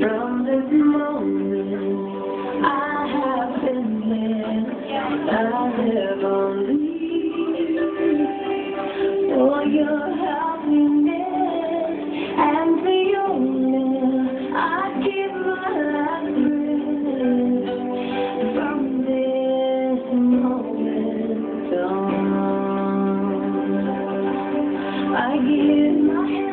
From this moment, I have been there. I live only for your happiness and for your love. I give my life from this moment on. I give my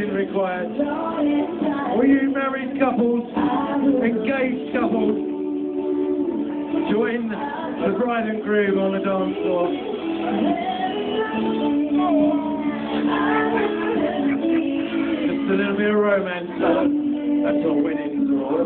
No required. All you married couples, engaged couples, join the bride and groom on the dance floor. Just a little bit of romance. That's what weddings are all